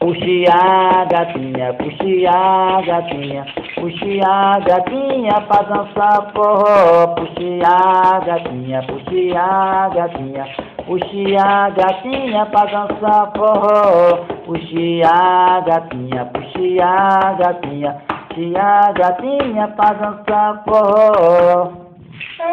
Puxe a gatinha, puxe a gatinha, puxe a gatinha pra dançar forró. Puxe a gatinha, puxe a gatinha, puxe a gatinha pra dançar forró. Puxe a gatinha, puxe a gatinha, puxe a gatinha pra dançar forró.